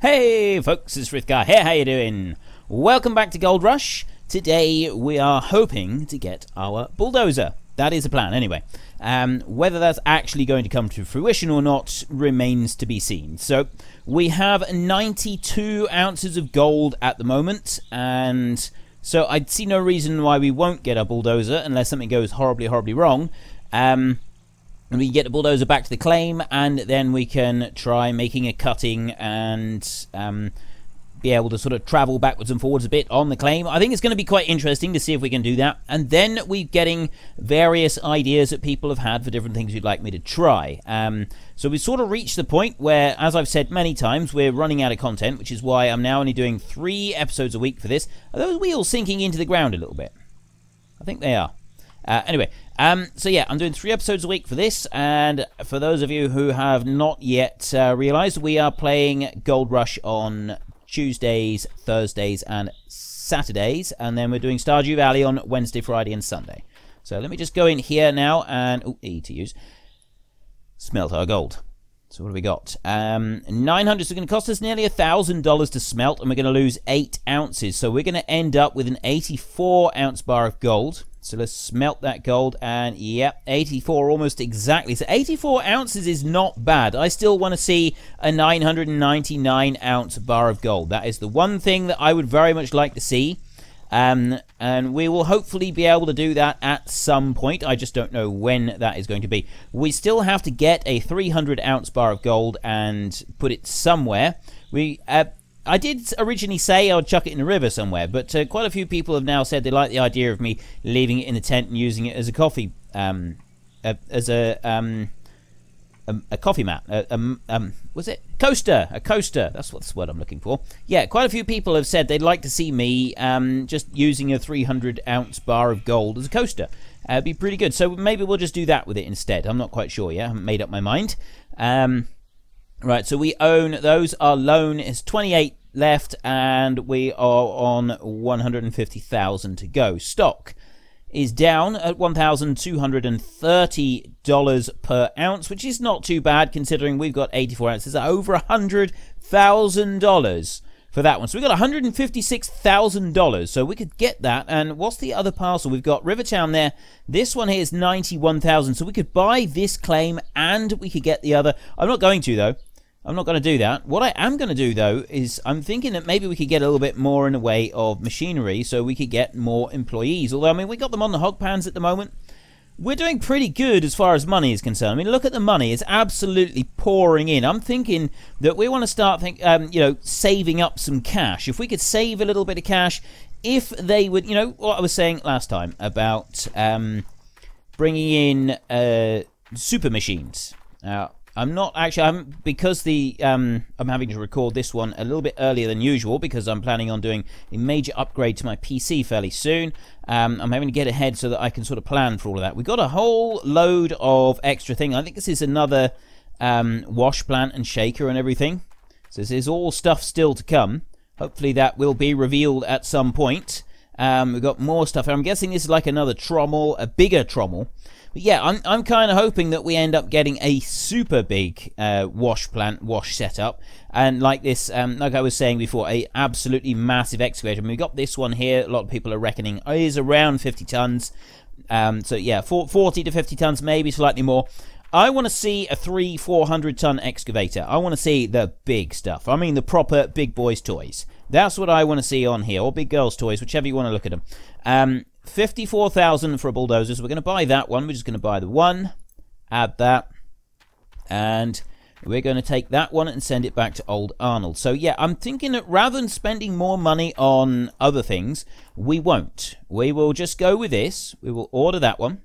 Hey folks, it's Frithgar here, how you doing? Welcome back to Gold Rush. Today we are hoping to get our bulldozer. That is the plan anyway. Um, whether that's actually going to come to fruition or not remains to be seen. So we have 92 ounces of gold at the moment and so I'd see no reason why we won't get our bulldozer unless something goes horribly, horribly wrong. Um, and we can get the bulldozer back to the claim, and then we can try making a cutting and um, be able to sort of travel backwards and forwards a bit on the claim. I think it's going to be quite interesting to see if we can do that. And then we're getting various ideas that people have had for different things you'd like me to try. Um, so we've sort of reached the point where, as I've said many times, we're running out of content, which is why I'm now only doing three episodes a week for this. Are those wheels sinking into the ground a little bit? I think they are. Uh, anyway, um, so yeah, I'm doing three episodes a week for this, and for those of you who have not yet uh, realised, we are playing Gold Rush on Tuesdays, Thursdays, and Saturdays, and then we're doing Stardew Valley on Wednesday, Friday, and Sunday. So let me just go in here now and ooh, E to use smelt our gold. So what have we got? Um, 900 is going to cost us nearly a thousand dollars to smelt, and we're going to lose eight ounces. So we're going to end up with an 84 ounce bar of gold. So let's smelt that gold, and yep, 84 almost exactly. So 84 ounces is not bad. I still want to see a 999 ounce bar of gold. That is the one thing that I would very much like to see. Um, and we will hopefully be able to do that at some point. I just don't know when that is going to be. We still have to get a 300 ounce bar of gold and put it somewhere. We uh, I did originally say I would chuck it in the river somewhere, but uh, quite a few people have now said they like the idea of me leaving it in the tent and using it as a coffee, um, uh, as a um, a, a coffee mat. um, um, was it coaster? A coaster. That's what the word I'm looking for. Yeah, quite a few people have said they'd like to see me um, just using a 300 ounce bar of gold as a coaster. Uh, it'd be pretty good. So maybe we'll just do that with it instead. I'm not quite sure yet. I haven't made up my mind. Um, right, so we own those. Our loan is 28 left, and we are on 150,000 to go. Stock is down at $1,230 per ounce, which is not too bad considering we've got 84 ounces at over $100,000 for that one. So we've got $156,000. So we could get that. And what's the other parcel? We've got Rivertown there. This one here is 91,000. So we could buy this claim and we could get the other. I'm not going to though. I'm not going to do that. What I am going to do, though, is I'm thinking that maybe we could get a little bit more in the way of machinery so we could get more employees. Although, I mean, we got them on the hog pans at the moment. We're doing pretty good as far as money is concerned. I mean, look at the money; it's absolutely pouring in. I'm thinking that we want to start, think, um, you know, saving up some cash. If we could save a little bit of cash, if they would, you know, what I was saying last time about um, bringing in uh, super machines. Now, I'm not actually. I'm because the um, I'm having to record this one a little bit earlier than usual because I'm planning on doing a major upgrade to my PC fairly soon. Um, I'm having to get ahead so that I can sort of plan for all of that. We got a whole load of extra thing. I think this is another um, wash plant and shaker and everything. So this is all stuff still to come. Hopefully that will be revealed at some point. Um, we've got more stuff. I'm guessing this is like another trommel, a bigger trommel. But yeah, I'm, I'm kind of hoping that we end up getting a super big uh, wash plant, wash setup. And like this, um, like I was saying before, a absolutely massive excavator. I mean, we got this one here, a lot of people are reckoning is around 50 tons. Um, so yeah, 40 to 50 tons, maybe slightly more. I want to see a three, 400 ton excavator. I want to see the big stuff. I mean, the proper big boys' toys. That's what I want to see on here, or big girls' toys, whichever you want to look at them. Um, 54,000 for a bulldozer. So we're going to buy that one. We're just going to buy the one, add that, and we're going to take that one and send it back to old Arnold. So yeah, I'm thinking that rather than spending more money on other things, we won't. We will just go with this. We will order that one.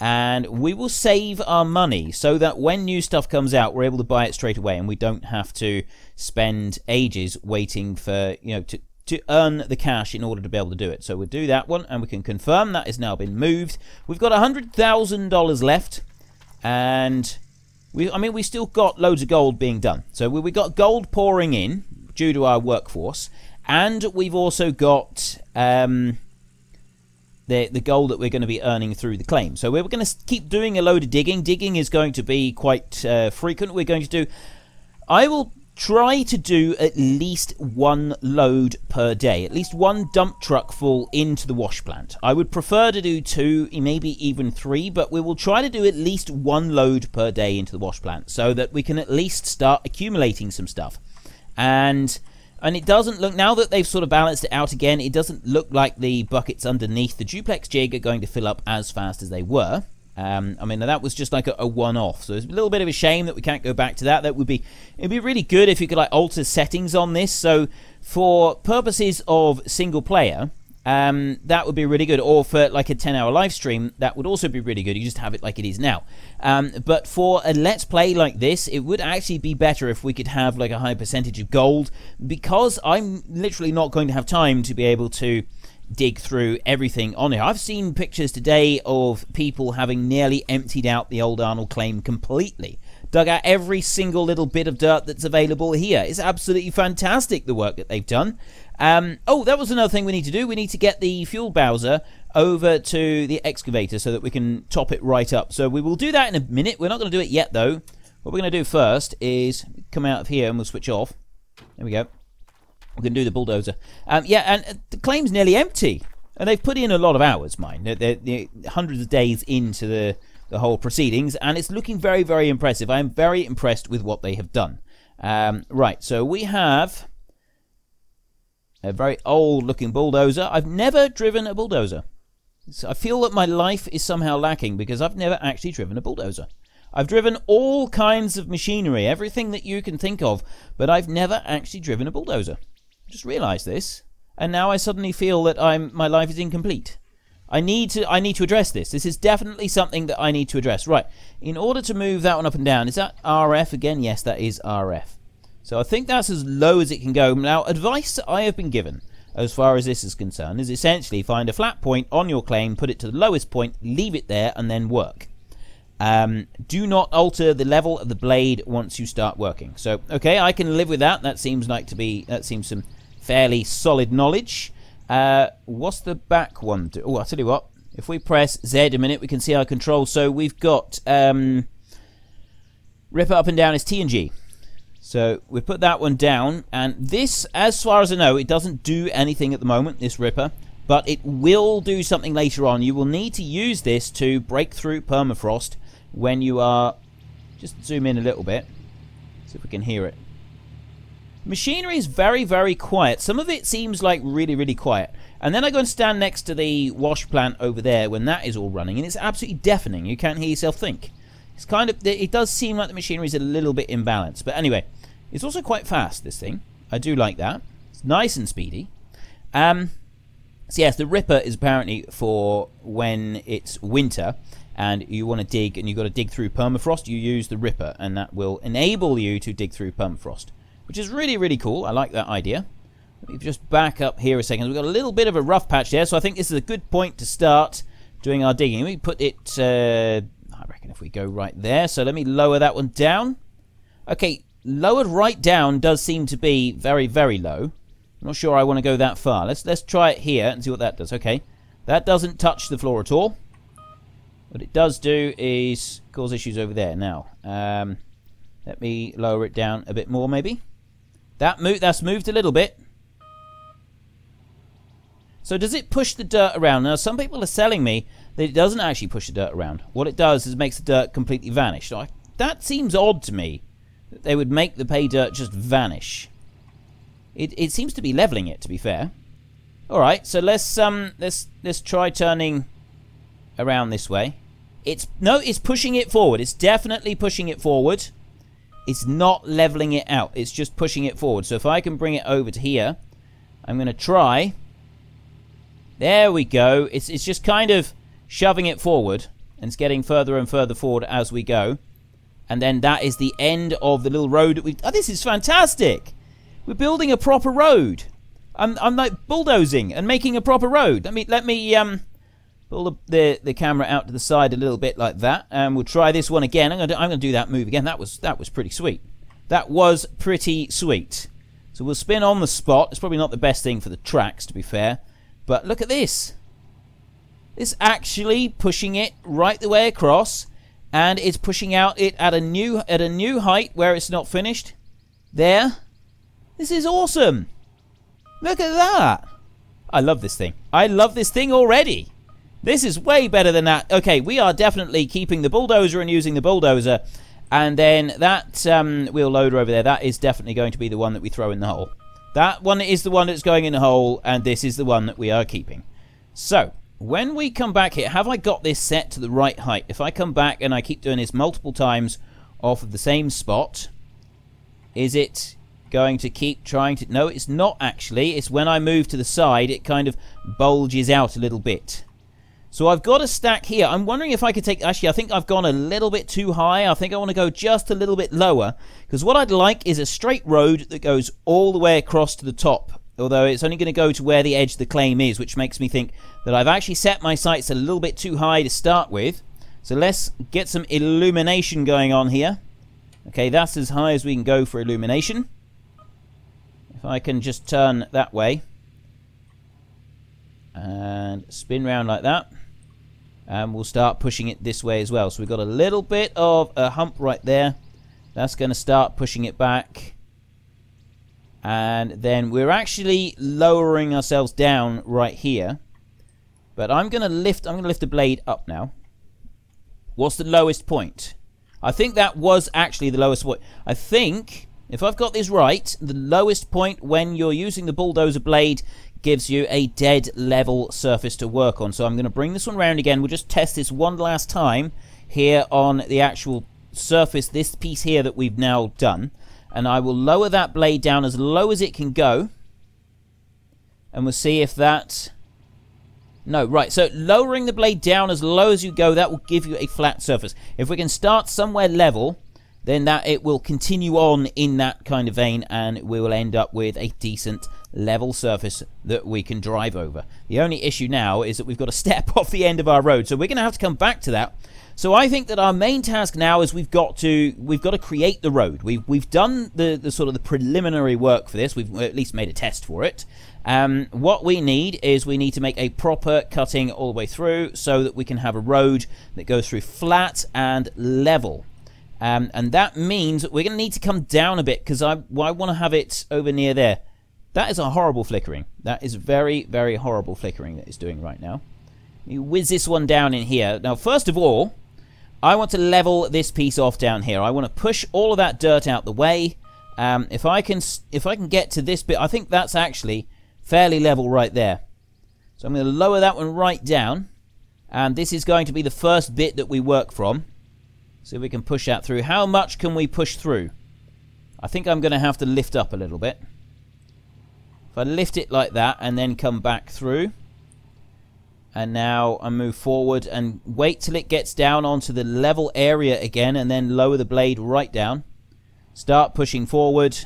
And we will save our money so that when new stuff comes out, we're able to buy it straight away and we don't have to spend ages waiting for, you know, to, to earn the cash in order to be able to do it. So we'll do that one, and we can confirm that has now been moved. We've got $100,000 left, and we, I mean, we still got loads of gold being done. So we, we got gold pouring in due to our workforce, and we've also got um, the, the gold that we're going to be earning through the claim. So we're going to keep doing a load of digging. Digging is going to be quite uh, frequent. We're going to do... I will try to do at least one load per day, at least one dump truck full into the wash plant. I would prefer to do two, maybe even three, but we will try to do at least one load per day into the wash plant so that we can at least start accumulating some stuff. And and it doesn't look now that they've sort of balanced it out again, it doesn't look like the buckets underneath the duplex jig are going to fill up as fast as they were. Um, I mean, that was just like a, a, one-off, so it's a little bit of a shame that we can't go back to that. That would be it'd be really good if you could like alter settings on this. So for purposes of single player, um, that would be really good. Or for like a 10-hour live stream, that would also be really good. You just have it like it is now. Um, but for a let's play like this, it would actually be better if we could have like a high percentage of gold, because I'm literally not going to have time to be able to dig through everything on it. I've seen pictures today of people having nearly emptied out the old Arnold claim completely. Dug out every single little bit of dirt that's available here. It's absolutely fantastic the work that they've done. Um, oh, that was another thing we need to do. We need to get the fuel bowser over to the excavator so that we can top it right up. So we will do that in a minute. We're not going to do it yet, though. What we're going to do first is come out of here and we'll switch off. There we go. We can do the bulldozer. Um, yeah, and uh, the claim's nearly empty. And they've put in a lot of hours, mind. They're, they're, they're, hundreds of days into the, the whole proceedings, and it's looking very, very impressive. I am very impressed with what they have done. Um, right, so we have a very old looking bulldozer. I've never driven a bulldozer. So I feel that my life is somehow lacking because I've never actually driven a bulldozer. I've driven all kinds of machinery, everything that you can think of, but I've never actually driven a bulldozer I just realised this, and now I suddenly feel that I'm my life is incomplete. I need to I need to address this. This is definitely something that I need to address. Right. In order to move that one up and down, is that RF again? Yes, that is RF. So I think that's as low as it can go. Now, advice I have been given as far as this is concerned is essentially find a flat point on your claim, put it to the lowest point, leave it there, and then work. Um, do not alter the level of the blade once you start working. So, okay, I can live with that. That seems like to be that seems some fairly solid knowledge. Uh, what's the back one do? Oh, I'll tell you what. If we press Z a minute, we can see our controls. So we've got um, rip up and down is T and G. So we put that one down, and this, as far as I know, it doesn't do anything at the moment, this ripper, but it will do something later on. You will need to use this to break through permafrost when you are... Just zoom in a little bit, see if we can hear it. Machinery is very, very quiet. Some of it seems like really, really quiet. And then I go and stand next to the wash plant over there when that is all running, and it's absolutely deafening. You can't hear yourself think. It's kind of, it does seem like the machinery is a little bit imbalanced. But anyway, it's also quite fast, this thing. I do like that. It's nice and speedy. Um, so yes, the Ripper is apparently for when it's winter and you want to dig and you've got to dig through permafrost, you use the Ripper and that will enable you to dig through permafrost which is really, really cool. I like that idea. Let me just back up here a second. We've got a little bit of a rough patch there, so I think this is a good point to start doing our digging. Let me put it, uh, I reckon if we go right there. So let me lower that one down. Okay, lowered right down does seem to be very, very low. I'm not sure I want to go that far. Let's let's try it here and see what that does. Okay, that doesn't touch the floor at all. What it does do is cause issues over there. Now, um, let me lower it down a bit more, maybe. That that's moved a little bit. So does it push the dirt around? Now some people are selling me that it doesn't actually push the dirt around. What it does is it makes the dirt completely vanish. So I, that seems odd to me. That they would make the pay dirt just vanish. It it seems to be leveling it to be fair. Alright, so let's um let's let's try turning around this way. It's no, it's pushing it forward. It's definitely pushing it forward. It's not leveling it out. It's just pushing it forward. So if I can bring it over to here, I'm going to try. There we go. It's, it's just kind of shoving it forward. And it's getting further and further forward as we go. And then that is the end of the little road we... Oh, this is fantastic! We're building a proper road. I'm, I'm like bulldozing and making a proper road. Let me, let me, um, pull the, the, the, camera out to the side a little bit like that and we'll try this one again I'm going to I'm to do that move again that was that was pretty sweet that was pretty sweet so we'll spin on the spot it's probably not the best thing for the tracks to be fair but look at this it's actually pushing it right the way across and it's pushing out it at a new at a new height where it's not finished There. This is awesome. Look at that. I love this thing. I love this thing already. This is way better than that. Okay, we are definitely keeping the bulldozer and using the bulldozer. And then that um, wheel loader over there, that is definitely going to be the one that we throw in the hole. That one is the one that's going in the hole, and this is the one that we are keeping. So, when we come back here, have I got this set to the right height? If I come back and I keep doing this multiple times off of the same spot, is it going to keep trying to... No, it's not actually. It's when I move to the side, it kind of bulges out a little bit. So I've got a stack here. I'm wondering if I could take... Actually, I think I've gone a little bit too high. I think I want to go just a little bit lower. Because what I'd like is a straight road that goes all the way across to the top. Although it's only going to go to where the edge of the claim is, which makes me think that I've actually set my sights a little bit too high to start with. So let's get some illumination going on here. Okay, that's as high as we can go for illumination. If I can just turn that way. And spin round like that and we'll start pushing it this way as well. So we've got a little bit of a hump right there. That's going to start pushing it back. And then we're actually lowering ourselves down right here. But I'm going to lift I'm going to lift the blade up now. What's the lowest point? I think that was actually the lowest point. I think if I've got this right, the lowest point when you're using the bulldozer blade gives you a dead level surface to work on. So I'm going to bring this one around again. We'll just test this one last time here on the actual surface, this piece here that we've now done. And I will lower that blade down as low as it can go. And we'll see if that... No, right, so lowering the blade down as low as you go, that will give you a flat surface. If we can start somewhere level, then that it will continue on in that kind of vein and we will end up with a decent level surface that we can drive over. The only issue now is that we've got to step off the end of our road, so we're going to have to come back to that. So I think that our main task now is we've got to we've got to create the road. We've we've done the, the sort of the preliminary work for this. We've at least made a test for it. Um, what we need is we need to make a proper cutting all the way through so that we can have a road that goes through flat and level. Um, and that means we're going to need to come down a bit because I, I want to have it over near there. That is a horrible flickering. That is very, very horrible flickering that it's doing right now. You whiz this one down in here. Now, first of all, I want to level this piece off down here. I want to push all of that dirt out the way. Um, if I can, if I can get to this bit, I think that's actually fairly level right there. So I'm going to lower that one right down, and this is going to be the first bit that we work from. If we can push that through. How much can we push through? I think I'm going to have to lift up a little bit. I lift it like that and then come back through. And now I move forward and wait till it gets down onto the level area again and then lower the blade right down. Start pushing forward.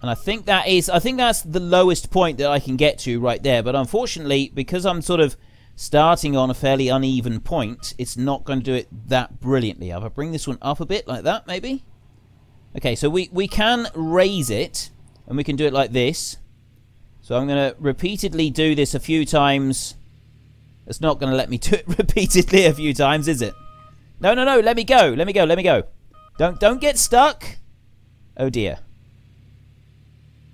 And I think that is, I think that's the lowest point that I can get to right there. But unfortunately, because I'm sort of starting on a fairly uneven point, it's not going to do it that brilliantly. If I bring this one up a bit like that, maybe? Okay, so we, we can raise it, and we can do it like this. So I'm going to repeatedly do this a few times. It's not going to let me do it repeatedly a few times, is it? No, no, no, let me go, let me go, let me go. Don't, don't get stuck. Oh dear.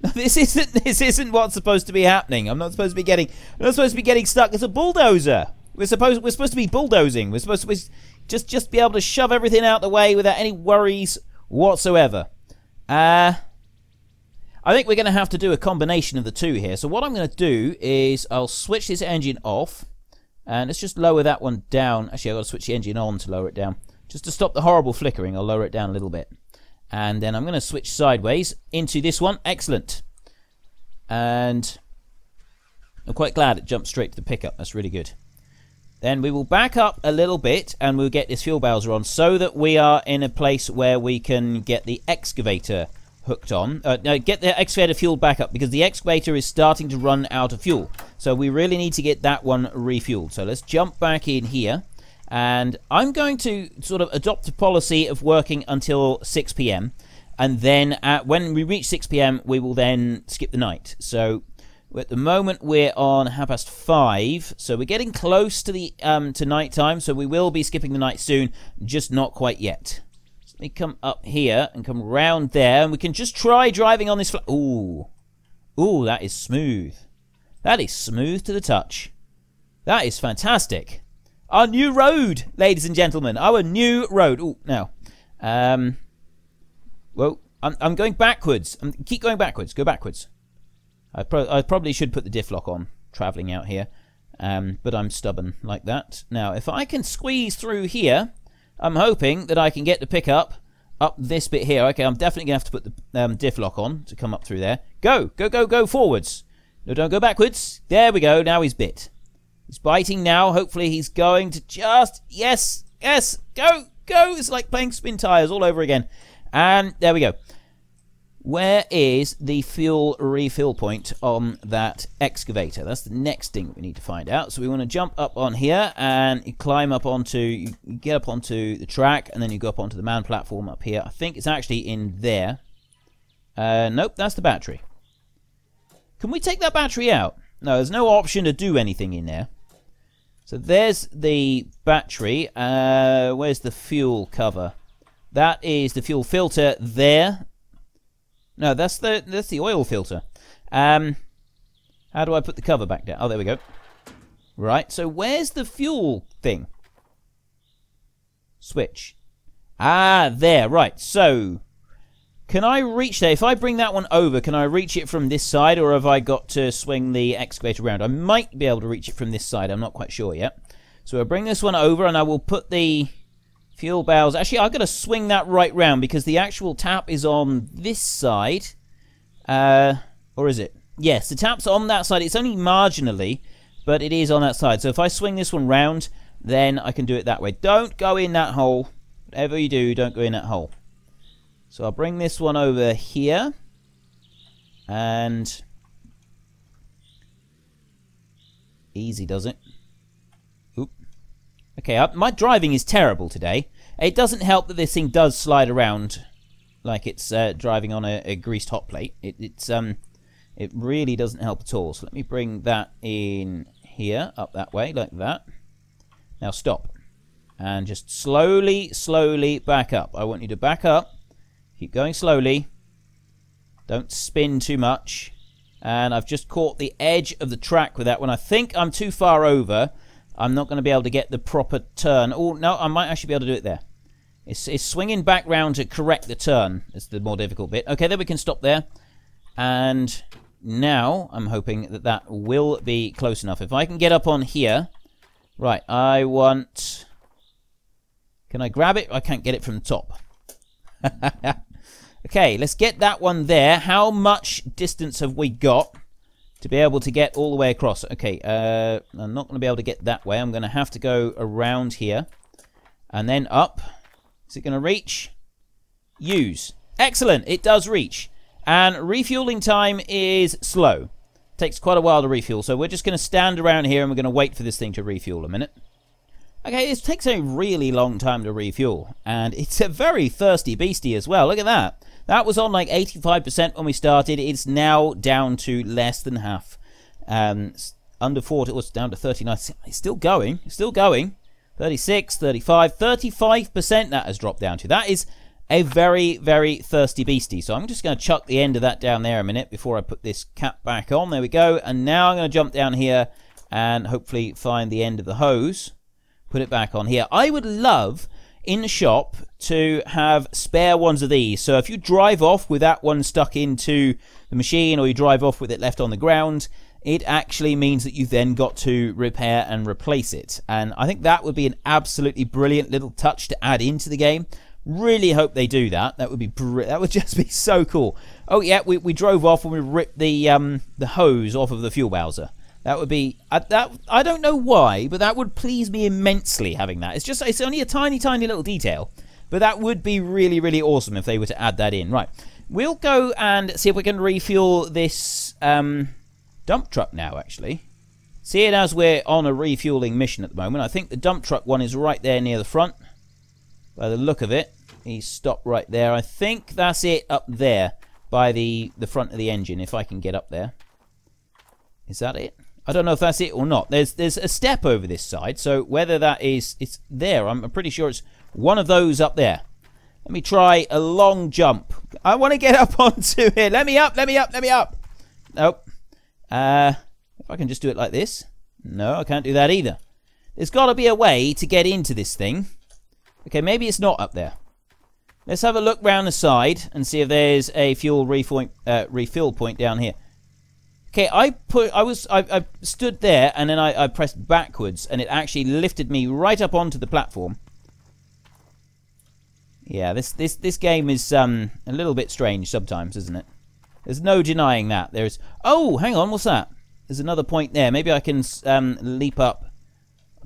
This isn't this isn't what's supposed to be happening. I'm not supposed to be getting I'm not supposed to be getting stuck as a bulldozer. We're supposed we're supposed to be bulldozing. We're supposed to be just just be able to shove everything out the way without any worries whatsoever. Uh I think we're going to have to do a combination of the two here. So what I'm going to do is I'll switch this engine off and let's just lower that one down. Actually, I've got to switch the engine on to lower it down. Just to stop the horrible flickering, I'll lower it down a little bit. And then I'm going to switch sideways into this one. Excellent. And I'm quite glad it jumped straight to the pickup. That's really good. Then we will back up a little bit and we'll get this fuel bowser on so that we are in a place where we can get the excavator hooked on. Uh, no, get the excavator fueled back up because the excavator is starting to run out of fuel. So we really need to get that one refueled. So let's jump back in here. And I'm going to sort of adopt a policy of working until 6 p.m. And then at, when we reach 6 p.m., we will then skip the night. So at the moment we're on half past five, so we're getting close to the um, to night time. So we will be skipping the night soon, just not quite yet. Me come up here and come round there, and we can just try driving on this. Fl- Ooh, ooh, that is smooth. That is smooth to the touch. That is fantastic. Our new road, ladies and gentlemen. Our new road. Ooh, now, um, well, I'm, I'm going backwards. I'm, keep going backwards. Go backwards. I, pro- I probably should put the diff lock on traveling out here, um, but I'm stubborn like that. Now, if I can squeeze through here, I'm hoping that I can get the pickup up this bit here. Okay, I'm definitely going to have to put the um, diff lock on to come up through there. Go, go, go, go forwards. No, don't go backwards. There we go. Now he's bit. He's biting now. Hopefully he's going to just... Yes, yes, go, go. It's like playing Spintires all over again. And there we go. Where is the fuel refill point on that excavator? That's the next thing we need to find out. So we want to jump up on here and you climb up onto, you get up onto the track and then you go up onto the man platform up here. I think it's actually in there. Uh, nope, that's the battery. Can we take that battery out? No, there's no option to do anything in there. So there's the battery. Uh, where's the fuel cover? That is the fuel filter there. No, that's the that's the oil filter. Um, how do I put the cover back down? Oh, there we go. Right, so where's the fuel thing? Switch. Ah, there, right. So, can I reach there? If I bring that one over, can I reach it from this side, or have I got to swing the excavator around? I might be able to reach it from this side. I'm not quite sure yet. So I'll bring this one over, and I will put the fuel barrels. Actually, I've got to swing that right round because the actual tap is on this side. Uh, or is it? Yes, the tap's on that side. It's only marginally, but it is on that side. So if I swing this one round, then I can do it that way. Don't go in that hole. Whatever you do, don't go in that hole. So I'll bring this one over here. And... Easy, does it? Okay, uh, my driving is terrible today. It doesn't help that this thing does slide around like it's uh, driving on a, a, greased hot plate. It, it's um, it really doesn't help at all. So let me bring that in here, up that way, like that. Now stop. And just slowly, slowly back up. I want you to back up Keep going slowly. Don't spin too much. And I've just caught the edge of the track with that one. I think I'm too far over. I'm not going to be able to get the proper turn. Oh, no, I might actually be able to do it there. It's, it's swinging back round to correct the turn. It's the more difficult bit. Okay, then we can stop there. And now I'm hoping that that will be close enough. If I can get up on here. Right, I want... Can I grab it? I can't get it from the top. Okay, let's get that one there. How much distance have we got to be able to get all the way across? Okay, uh, I'm not going to be able to get that way. I'm going to have to go around here and then up. Is it going to reach? Use. Excellent, it does reach. And refueling time is slow. Takes quite a while to refuel, so we're just going to stand around here and we're going to wait for this thing to refuel a minute. Okay, it takes a really long time to refuel, and it's a very thirsty beastie as well. Look at that. That was on like 85% when we started. It's now down to less than half. Um, under 40, it was down to 39. It's still going. It's still going. 36, 35, 35% that has dropped down to. That is a very, very thirsty beastie. So I'm just going to chuck the end of that down there a minute before I put this cap back on. There we go. And now I'm going to jump down here and hopefully find the end of the hose. Put it back on here. I would love in the shop to have spare ones of these. So if you drive off with that one stuck into the machine or you drive off with it left on the ground, it actually means that you've then got to repair and replace it. And I think that would be an absolutely brilliant little touch to add into the game. Really hope they do that. That would be that would just be so cool. Oh yeah, we, we drove off and we ripped the um, the hose off of the fuel bowser. That would be uh, that. I don't know why, but that would please me immensely having that. It's just it's only a tiny, tiny little detail, but that would be really, really awesome if they were to add that in. Right, we'll go and see if we can refuel this um, dump truck now. Actually, seeing as we're on a refueling mission at the moment, I think the dump truck one is right there near the front. By the look of it, he's stopped right there. I think that's it up there by the the front of the engine. If I can get up there, is that it? I don't know if that's it or not. There's there's a step over this side, so whether that is it's there, I'm pretty sure it's one of those up there. Let me try a long jump. I want to get up onto it. Let me up, let me up, let me up. Nope. Uh, if I can just do it like this. No, I can't do that either. There's got to be a way to get into this thing. Okay, maybe it's not up there. Let's have a look round the side and see if there's a fuel refill, uh, refill point down here. Okay, I put, I was, I, I stood there and then I, I pressed backwards and it actually lifted me right up onto the platform. Yeah, this, this, this game is um, a little bit strange sometimes, isn't it? There's no denying that. There's, oh, hang on, what's that? There's another point there. Maybe I can um, leap up.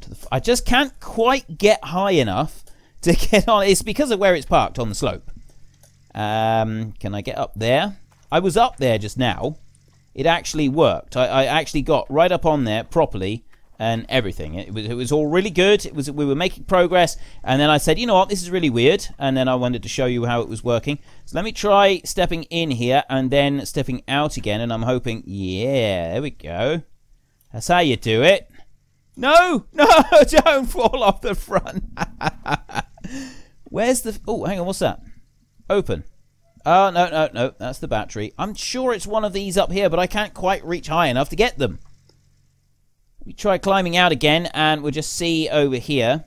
To the, I just can't quite get high enough to get on. It's because of where it's parked on the slope. Um, can I get up there? I was up there just now. It actually worked. I, I actually got right up on there properly and everything. It was, it was all really good. It was we were making progress, and then I said, you know what, this is really weird, and then I wanted to show you how it was working. So let me try stepping in here and then stepping out again, and I'm hoping, yeah, there we go. That's how you do it. No, no, don't fall off the front. Where's the? Oh, hang on, what's that? Open. Oh, no, no, no, that's the battery. I'm sure it's one of these up here, but I can't quite reach high enough to get them. We try climbing out again, and we'll just see over here.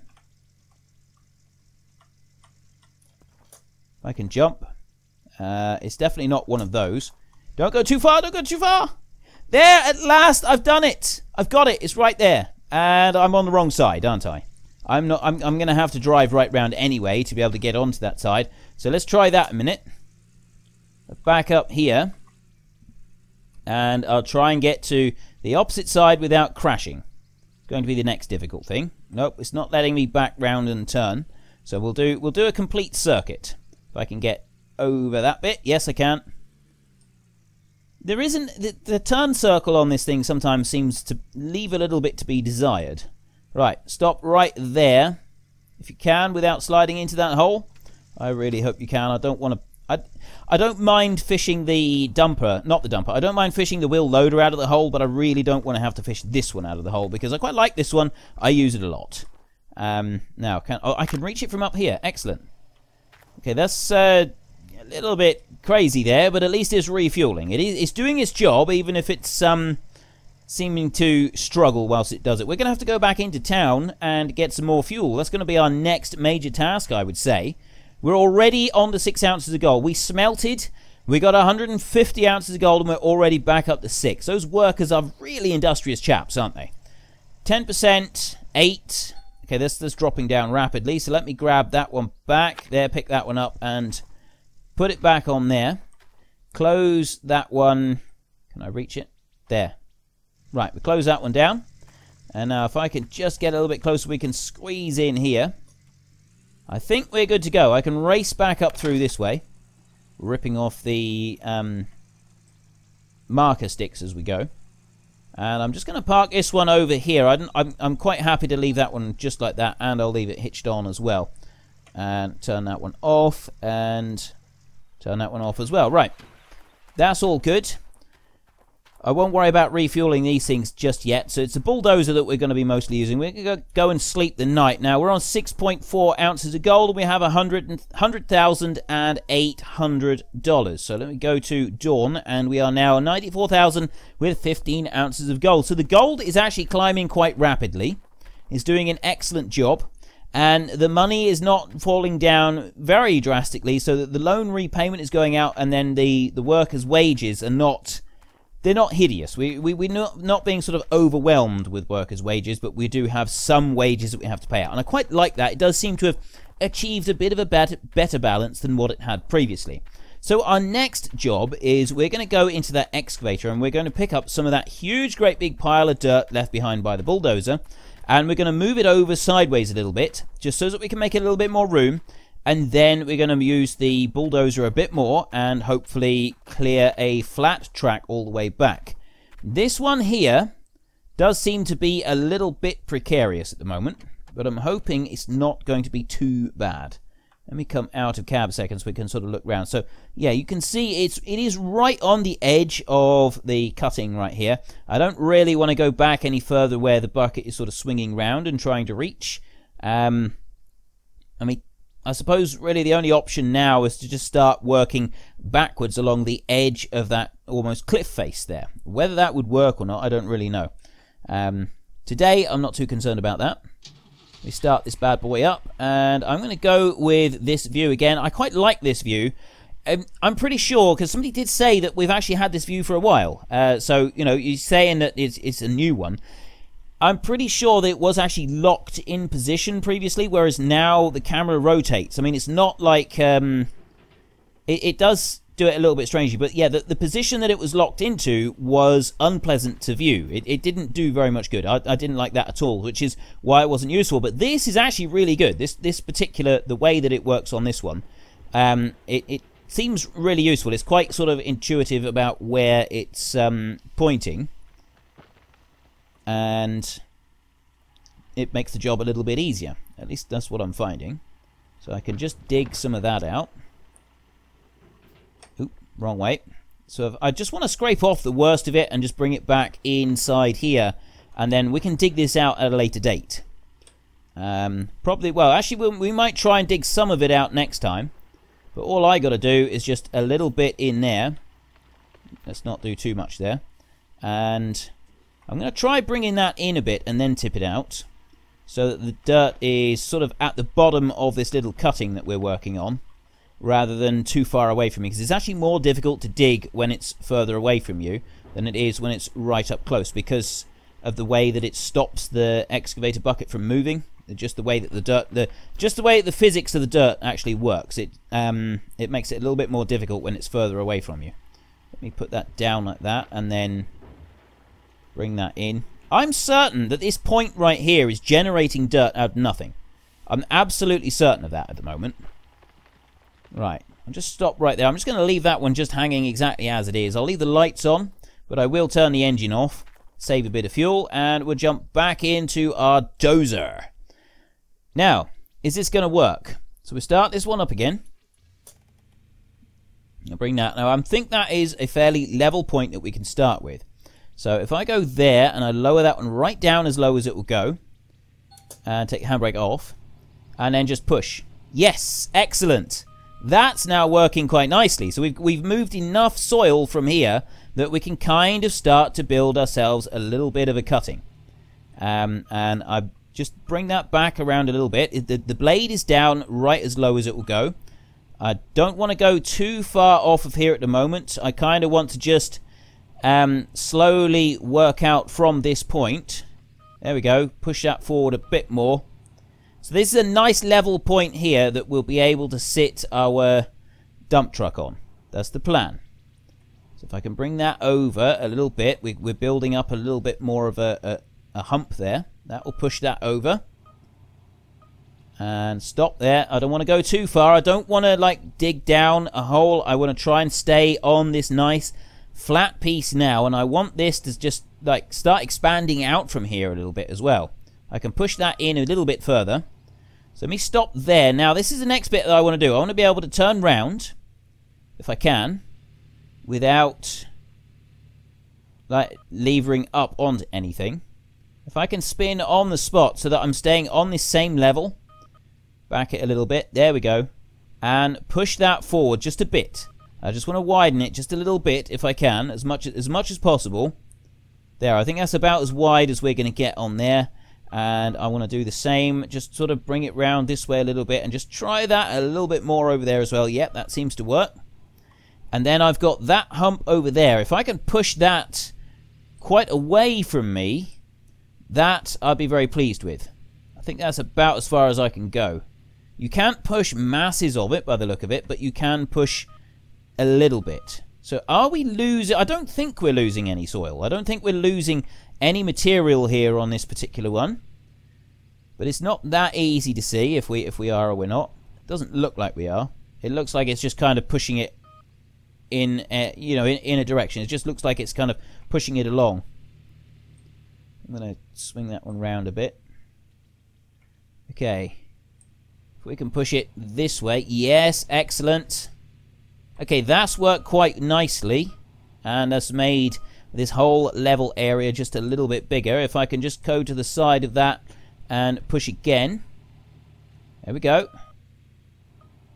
I can jump. Uh, it's definitely not one of those. Don't go too far, don't go too far! There, at last, I've done it! I've got it, it's right there. And I'm on the wrong side, aren't I? I'm not. I'm, I'm going to have to drive right round anyway to be able to get onto that side. So let's try that a minute. Back up here. And I'll try and get to the opposite side without crashing. Going to be the next difficult thing. Nope, it's not letting me back round and turn. So we'll do we'll do a complete circuit. If I can get over that bit. Yes, I can. There isn't the, the turn circle on this thing sometimes seems to leave a little bit to be desired. Right, stop right there. If you can, without sliding into that hole. I really hope you can. I don't want to... I, I don't mind fishing the dumper, not the dumper. I don't mind fishing the wheel loader out of the hole, but I really don't want to have to fish this one out of the hole because I quite like this one. I use it a lot. Um, now, can, oh, I can reach it from up here. Excellent. Okay, that's uh, a little bit crazy there, but at least it's refueling. It is, it's doing its job, even if it's um, seeming to struggle whilst it does it. We're going to have to go back into town and get some more fuel. That's going to be our next major task, I would say. We're already on to 6 ounces of gold. We smelted. We got 150 ounces of gold and we're already back up to 6. Those workers are really industrious chaps, aren't they? 10%, 8. Okay, this, this dropping down rapidly. So let me grab that one back. There, pick that one up and put it back on there. Close that one. Can I reach it? There. Right, we close that one down. And now if I can just get a little bit closer, we can squeeze in here. I think we're good to go. I can race back up through this way. Ripping off the um, marker sticks as we go. And I'm just going to park this one over here. I am I'm quite happy to leave that one just like that. And I'll leave it hitched on as well. And turn that one off. And turn that one off as well. Right. That's all good. I won't worry about refueling these things just yet. So it's a bulldozer that we're going to be mostly using. We're going to go and sleep the night. Now, we're on 6.4 ounces of gold. And we have $100,800. So let me go to Dawn. And we are now 94,000 with 15 ounces of gold. So the gold is actually climbing quite rapidly. It's doing an excellent job. And the money is not falling down very drastically. So that the loan repayment is going out. And then the, the workers' wages are not they're not hideous. We, we, we're not, not being sort of overwhelmed with workers' wages, but we do have some wages that we have to pay out. And I quite like that. It does seem to have achieved a bit of a better, better balance than what it had previously. So our next job is we're going to go into that excavator and we're going to pick up some of that huge, great big pile of dirt left behind by the bulldozer. And we're going to move it over sideways a little bit, just so that we can make a little bit more room and then we're going to use the bulldozer a bit more and hopefully clear a flat track all the way back. This one here does seem to be a little bit precarious at the moment, but I'm hoping it's not going to be too bad. Let me come out of cab seconds so we can sort of look around. So yeah, you can see it's it is right on the edge of the cutting right here. I don't really want to go back any further where the bucket is sort of swinging round and trying to reach. Um, I mean, I suppose really the only option now is to just start working backwards along the edge of that almost cliff face there. Whether that would work or not, I don't really know. Um, today, I'm not too concerned about that. We start this bad boy up, and I'm going to go with this view again. I quite like this view. Um, I'm pretty sure, because somebody did say that we've actually had this view for a while. Uh, so, you know, you're saying that it's, it's a new one. I'm pretty sure that it was actually locked in position previously, whereas now the camera rotates. I mean, it's not like... Um, it, it, does do it a little bit strangely, but yeah, the, the position that it was locked into was unpleasant to view. It, it didn't do very much good. I, I didn't like that at all, which is why it wasn't useful. But this is actually really good. This this particular, the way that it works on this one, um, it, it seems really useful. It's quite sort of intuitive about where it's um, pointing and it makes the job a little bit easier. At least that's what I'm finding. So I can just dig some of that out. Oop, wrong way. So if I just want to scrape off the worst of it and just bring it back inside here. And then we can dig this out at a later date. Um, probably, well, actually, we, we might try and dig some of it out next time. But all I got to do is just a little bit in there. Let's not do too much there. And I'm going to try bringing that in a bit and then tip it out so that the dirt is sort of at the bottom of this little cutting that we're working on rather than too far away from me because it's actually more difficult to dig when it's further away from you than it is when it's right up close because of the way that it stops the excavator bucket from moving just the way that the dirt the just the way the physics of the dirt actually works. It um it makes it a little bit more difficult when it's further away from you. Let me put that down like that and then Bring that in. I'm certain that this point right here is generating dirt out of nothing. I'm absolutely certain of that at the moment. Right. I'll just stop right there. I'm just going to leave that one just hanging exactly as it is. I'll leave the lights on, but I will turn the engine off, save a bit of fuel, and we'll jump back into our dozer. Now, is this going to work? So we start this one up again. I'll bring that. Now, I think that is a fairly level point that we can start with. So if I go there and I lower that one right down as low as it will go, and take the handbrake off, and then just push. Yes, excellent. That's now working quite nicely. So we've, we've moved enough soil from here that we can kind of start to build ourselves a little bit of a cutting. Um, and I just bring that back around a little bit. The, the blade is down right as low as it will go. I don't want to go too far off of here at the moment. I kind of want to just um, slowly work out from this point. There we go. Push that forward a bit more. So this is a nice level point here that we'll be able to sit our dump truck on. That's the plan. So if I can bring that over a little bit, we, are building up a little bit more of a, a, a hump there. That will push that over. And stop there. I don't want to go too far. I don't want to like dig down a hole. I want to try and stay on this nice flat piece now, and I want this to just like start expanding out from here a little bit as well. I can push that in a little bit further. So let me stop there. Now, this is the next bit that I want to do. I want to be able to turn round, if I can, without like levering up onto anything. If I can spin on the spot so that I'm staying on this same level, back it a little bit, there we go, and push that forward just a bit. I just want to widen it just a little bit if I can, as much as much as possible. There, I think that's about as wide as we're going to get on there. And I want to do the same, just sort of bring it round this way a little bit and just try that a little bit more over there as well. Yep, that seems to work. And then I've got that hump over there. If I can push that quite away from me, that I'd be very pleased with. I think that's about as far as I can go. You can't push masses of it by the look of it, but you can push a little bit. So are we losing... I don't think we're losing any soil. I don't think we're losing any material here on this particular one. But it's not that easy to see if we if we are or we're not. It doesn't look like we are. It looks like it's just kind of pushing it in, a, you know, in, in a direction. It just looks like it's kind of pushing it along. I'm going to swing that one round a bit. Okay. If we can push it this way. Yes, excellent. Okay, that's worked quite nicely. And that's made this whole level area just a little bit bigger. If I can just go to the side of that and push again. There we go.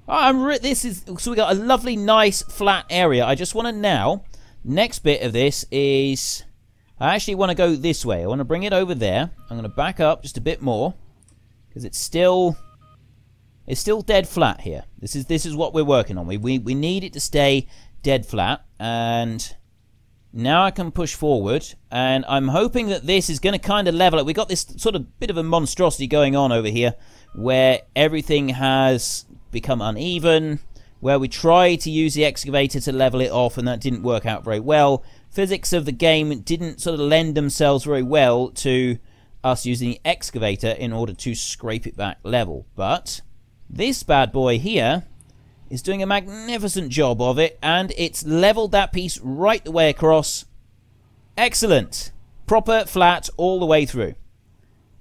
Oh, I'm this is so we got a lovely, nice, flat area. I just want to now. Next bit of this is I actually want to go this way. I want to bring it over there. I'm going to back up just a bit more because it's still it's still dead flat here. This is this is what we're working on. We we we need it to stay dead flat and now I can push forward and I'm hoping that this is going to kind of level it. We got this sort of bit of a monstrosity going on over here where everything has become uneven, where we tried to use the excavator to level it off and that didn't work out very well. Physics of the game didn't sort of lend themselves very well to us using the excavator in order to scrape it back level. But this bad boy here is doing a magnificent job of it and it's leveled that piece right the way across. Excellent. Proper flat all the way through.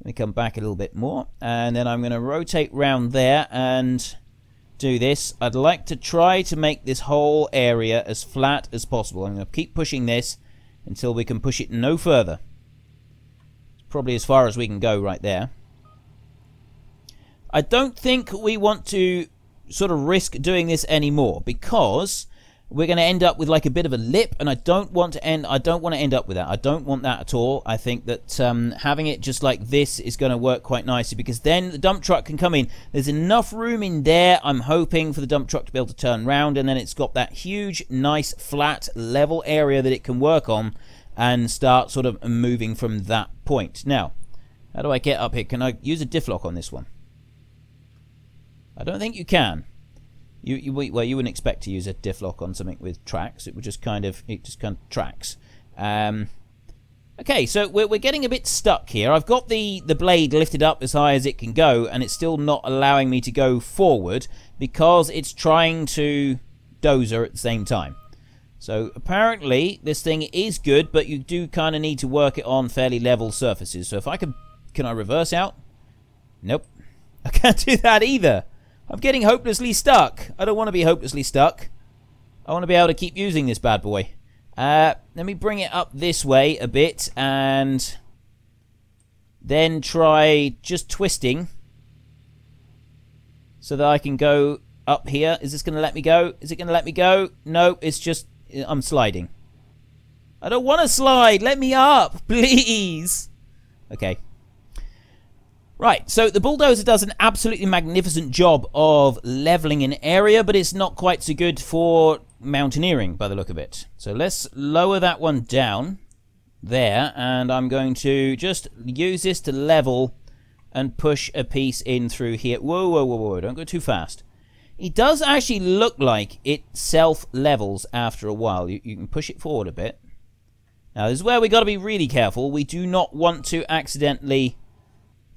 Let me come back a little bit more and then I'm going to rotate round there and do this. I'd like to try to make this whole area as flat as possible. I'm going to keep pushing this until we can push it no further. Probably as far as we can go right there. I don't think we want to sort of risk doing this anymore because we're going to end up with like a bit of a lip and I don't want to end I don't want to end up with that. I don't want that at all. I think that um, having it just like this is going to work quite nicely because then the dump truck can come in. There's enough room in there I'm hoping for the dump truck to be able to turn around and then it's got that huge nice flat level area that it can work on and start sort of moving from that point. Now how do I get up here? Can I use a diff lock on this one I don't think you can you, you well, you wouldn't expect to use a diff lock on something with tracks. It would just kind of it just kind of tracks. Um, okay, so we're we're getting a bit stuck here. I've got the the blade lifted up as high as it can go, and it's still not allowing me to go forward because it's trying to dozer at the same time. So apparently this thing is good, but you do kind of need to work it on fairly level surfaces. So if I can, can I reverse out? Nope, I can't do that either. I'm getting hopelessly stuck. I don't want to be hopelessly stuck. I want to be able to keep using this bad boy. Uh, let me bring it up this way a bit and then try just twisting so that I can go up here. Is this going to let me go? Is it going to let me go? No, it's just I'm sliding. I don't want to slide. Let me up, please. Okay. Right, so the bulldozer does an absolutely magnificent job of leveling an area, but it's not quite so good for mountaineering by the look of it. So let's lower that one down there, and I'm going to just use this to level and push a piece in through here. Whoa, whoa, whoa, whoa, don't go too fast. It does actually look like it self-levels after a while. You, you can push it forward a bit. Now, this is where we got to be really careful. We do not want to accidentally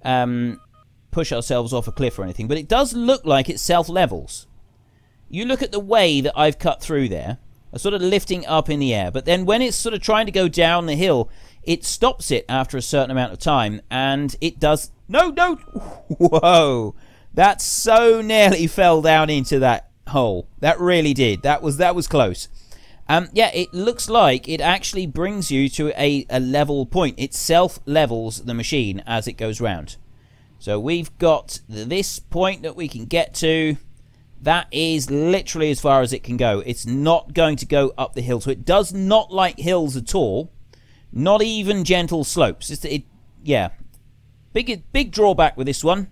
um, push ourselves off a cliff or anything, but it does look like it self-levels. You look at the way that I've cut through there, sort of lifting up in the air, but then when it's sort of trying to go down the hill, it stops it after a certain amount of time, and it does... No, no! Whoa! That so nearly fell down into that hole. That really did. That was that was close. Um, yeah, it looks like it actually brings you to a, a level point. It self-levels the machine as it goes round. So we've got this point that we can get to. That is literally as far as it can go. It's not going to go up the hill. So it does not like hills at all. Not even gentle slopes. It's, it, yeah. Big, big drawback with this one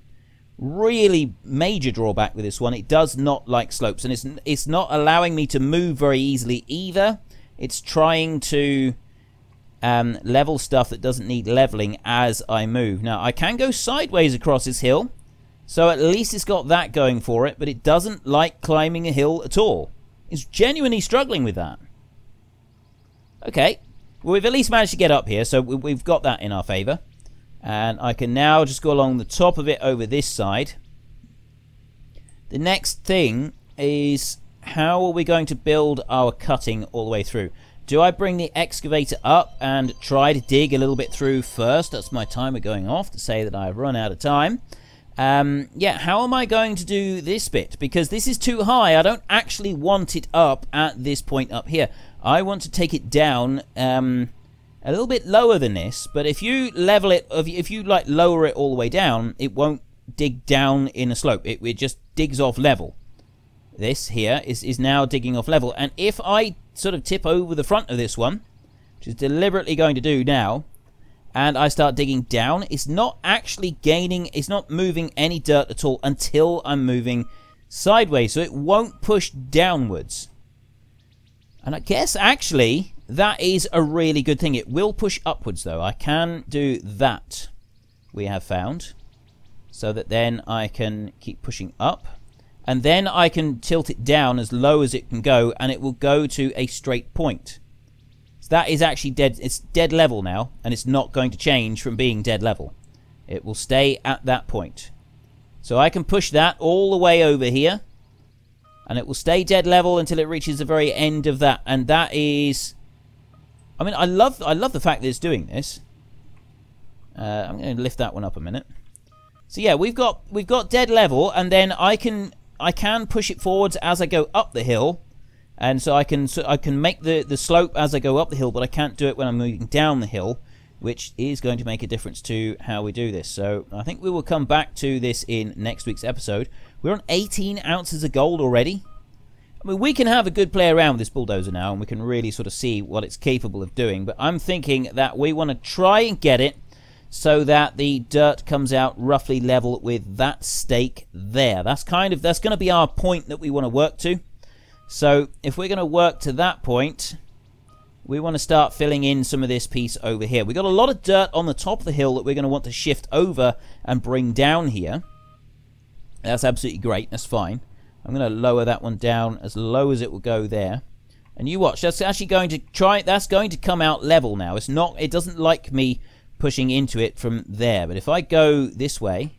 really major drawback with this one. It does not like slopes, and it's it's not allowing me to move very easily either. It's trying to um, level stuff that doesn't need leveling as I move. Now, I can go sideways across this hill, so at least it's got that going for it, but it doesn't like climbing a hill at all. It's genuinely struggling with that. Okay, well, we've at least managed to get up here, so we've got that in our favour. And I can now just go along the top of it over this side. The next thing is how are we going to build our cutting all the way through? Do I bring the excavator up and try to dig a little bit through first? That's my timer going off to say that I've run out of time. Um, yeah, how am I going to do this bit? Because this is too high. I don't actually want it up at this point up here. I want to take it down um, a little bit lower than this, but if you level it, if you like lower it all the way down, it won't dig down in a slope. It, it just digs off level. this here is, is now digging off level. And if I sort of tip over the front of this one, which is deliberately going to do now, and I start digging down, it's not actually gaining, it's not moving any dirt at all until I'm moving sideways. So it won't push downwards. And I guess actually that is a really good thing. It will push upwards though. I can do that, we have found. So that then I can keep pushing up and then I can tilt it down as low as it can go and it will go to a straight point. So that is actually dead, it's dead level now and it's not going to change from being dead level. It will stay at that point. So I can push that all the way over here and it will stay dead level until it reaches the very end of that and that is I mean I love I love the fact that it's doing this. Uh, I'm going to lift that one up a minute. So yeah, we've got we've got dead level, and then I can I can push it forwards as I go up the hill, and so I can so I can make the the slope as I go up the hill, but I can't do it when I'm moving down the hill, which is going to make a difference to how we do this. So I think we will come back to this in next week's episode. We're on 18 ounces of gold already. I mean, we can have a good play around with this bulldozer now, and we can really sort of see what it's capable of doing. But I'm thinking that we want to try and get it so that the dirt comes out roughly level with that stake there. That's kind of that's going to be our point that we want to work to. So if we're going to work to that point, we want to start filling in some of this piece over here. We've got a lot of dirt on the top of the hill that we're going to want to shift over and bring down here. That's absolutely great. That's fine. I'm going to lower that one down as low as it will go there. And you watch. That's actually going to try. That's going to come out level now. It's not. It doesn't like me pushing into it from there. But if I go this way,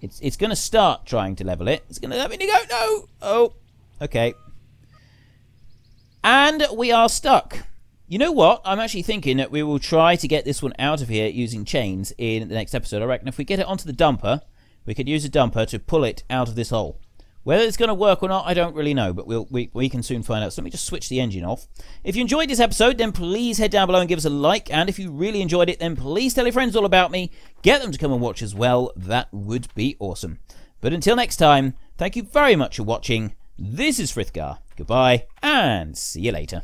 it's it's going to start trying to level it. It's going to let me go. No. Oh. Okay. And we are stuck. You know what? I'm actually thinking that we will try to get this one out of here using chains in the next episode. I reckon if we get it onto the dumper, we could use a dumper to pull it out of this hole. Whether it's going to work or not, I don't really know, but we'll, we, we can soon find out. So let me just switch the engine off. If you enjoyed this episode, then please head down below and give us a like. And if you really enjoyed it, then please tell your friends all about me. Get them to come and watch as well. That would be awesome. But until next time, thank you very much for watching. This is Frithgar. Goodbye, and see you later.